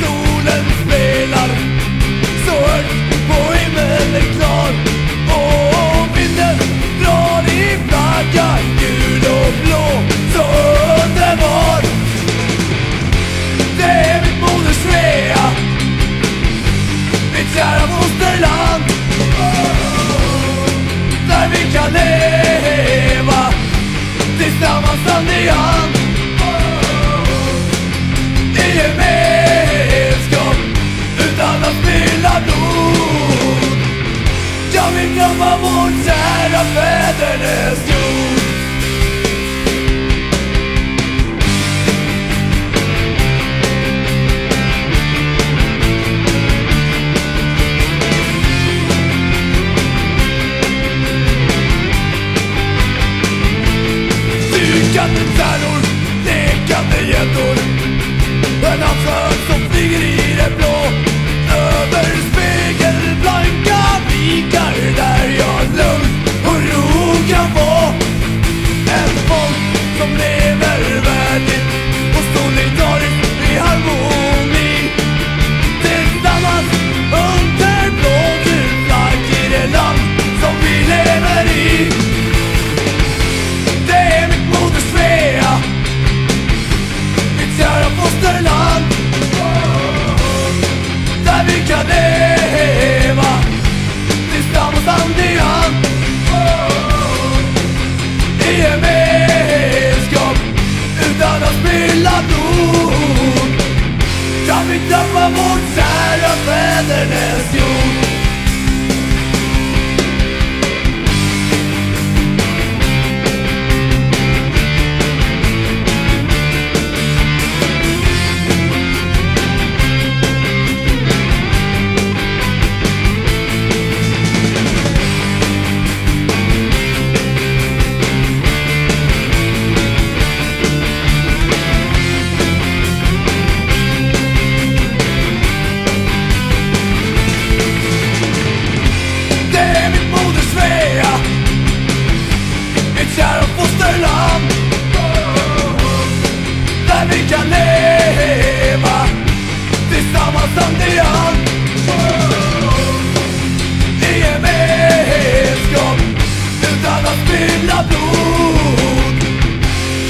Solen spelar. Så högt på himmelen klar. Och vinden drar i flaggan. Gul och blå Så underbar Det är mitt moder Svea Mitt kära fosterland. Där vi kan leva. Tillsammans hand i hand. Kan vi tappa vårt kära fädernes vi kan leva Tillsammans som det hand I gemenskap Utan att spilla blod.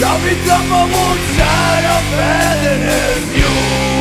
Kan vi tappa vårt kära fädernes jord.